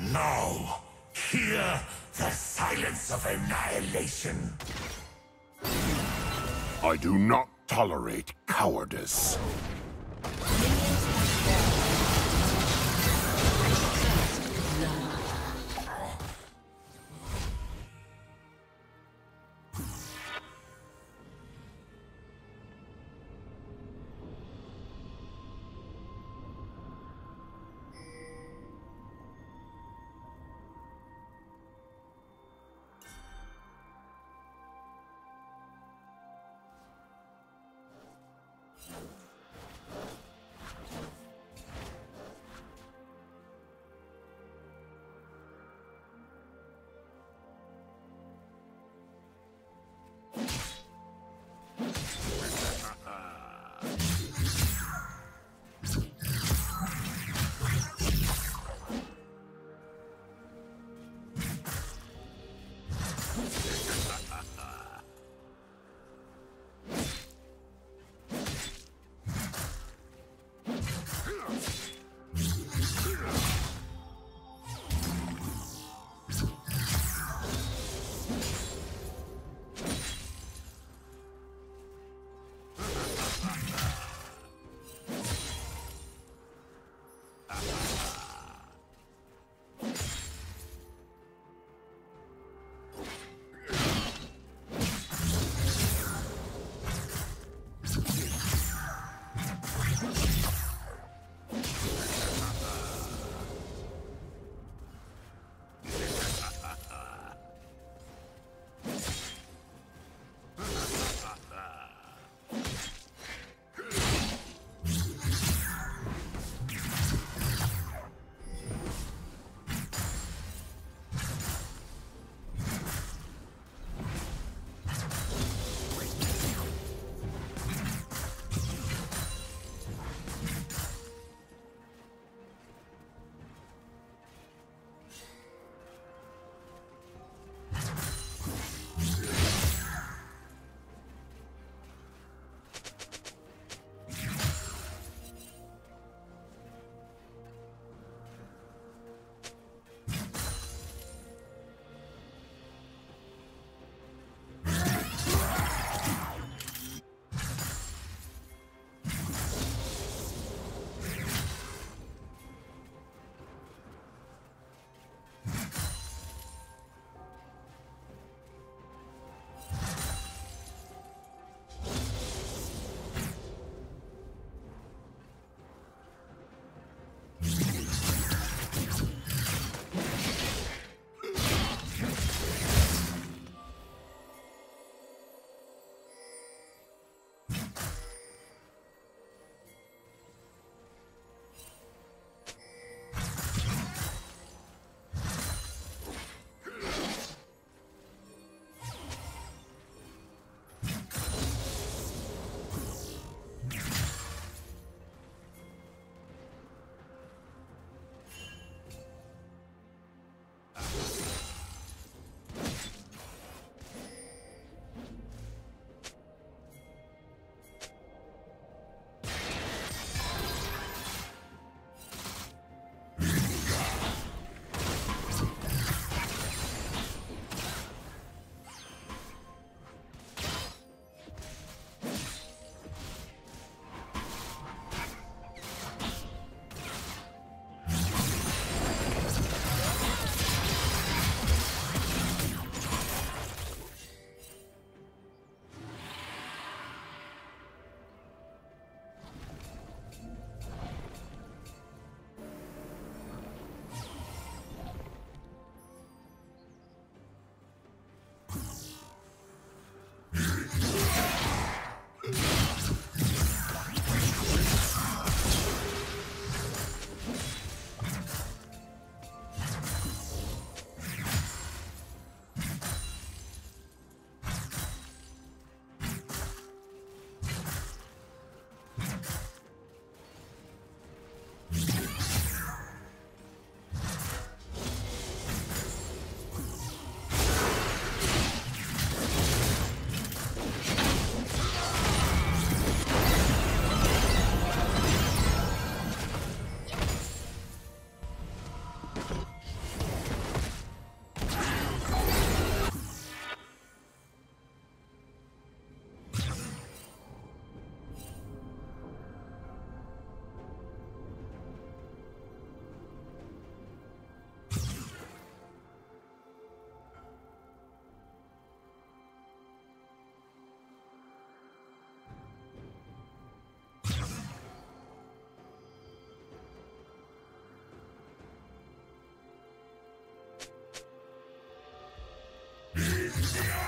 Now, hear the silence of annihilation. I do not tolerate cowardice. Yeah!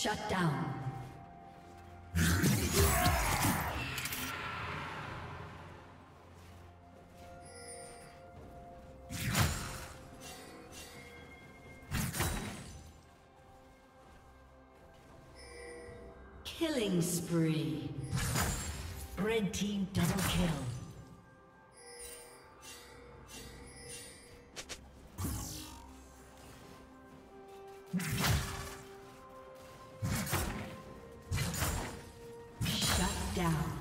Shut down. Killing spree. Red team double kill. Shut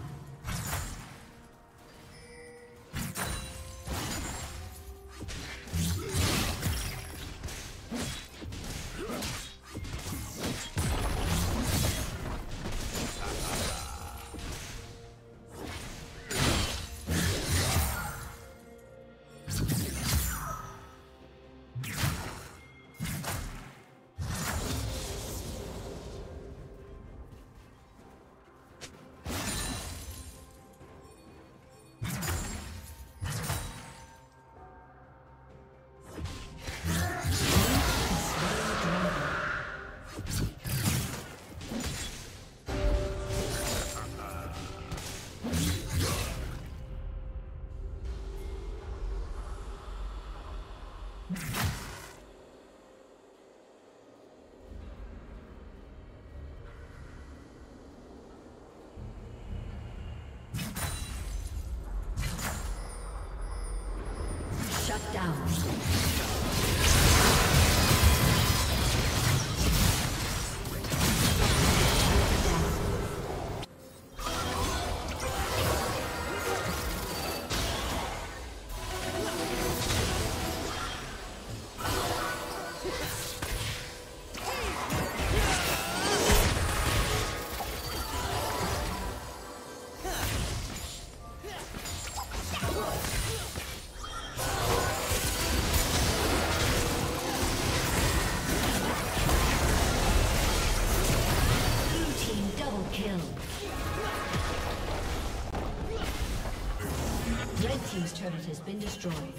destroyed.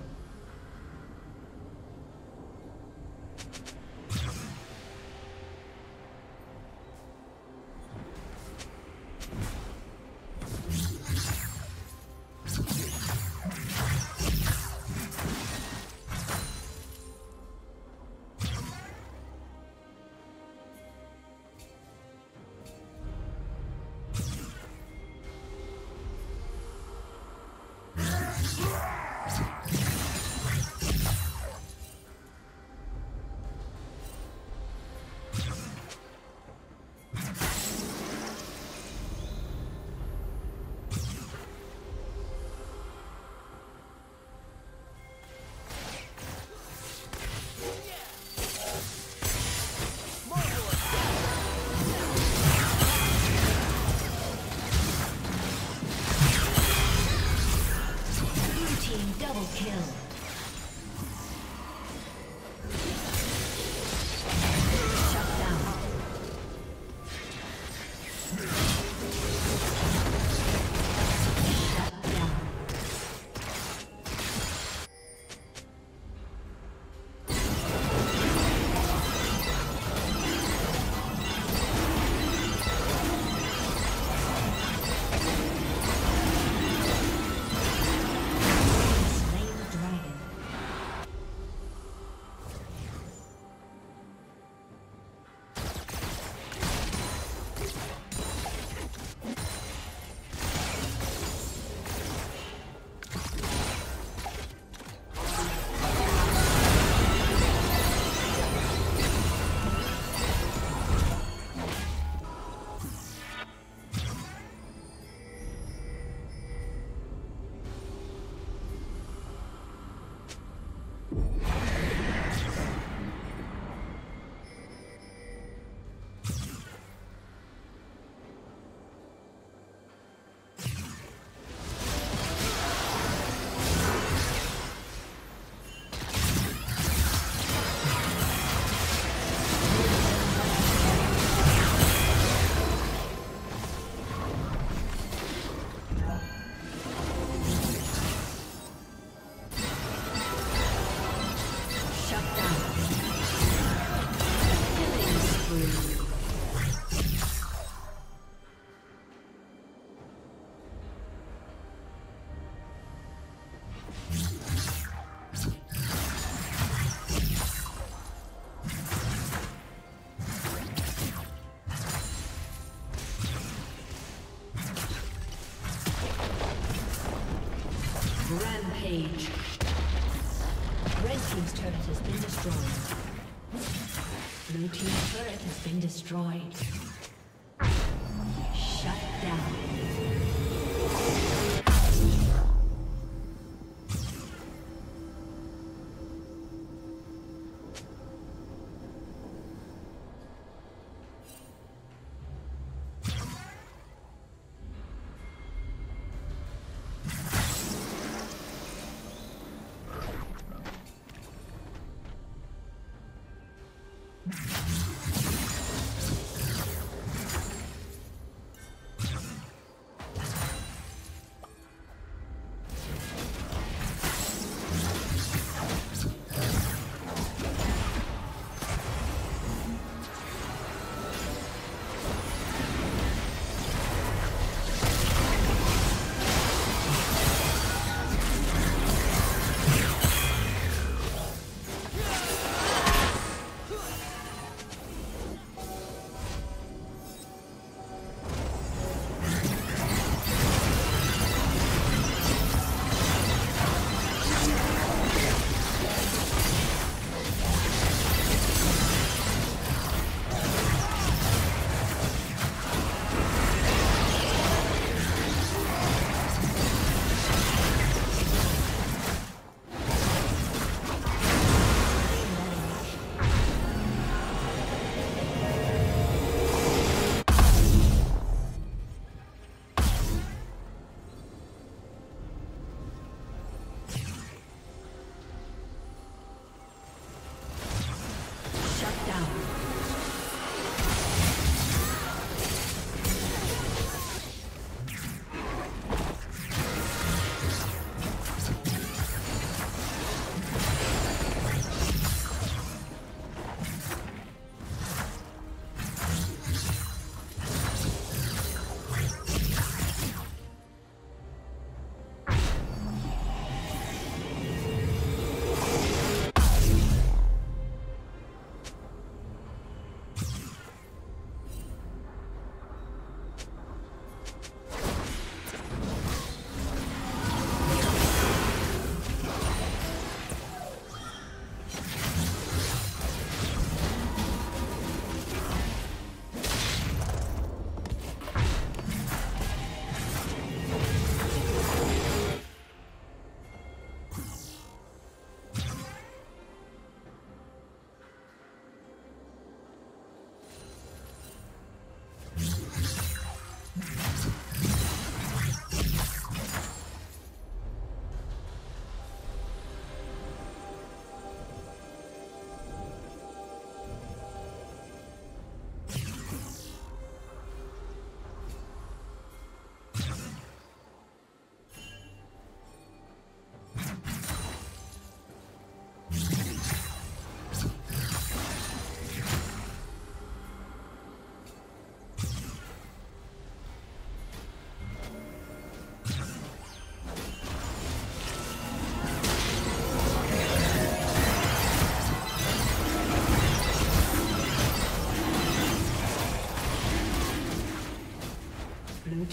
Destroyed.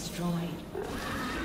Destroyed.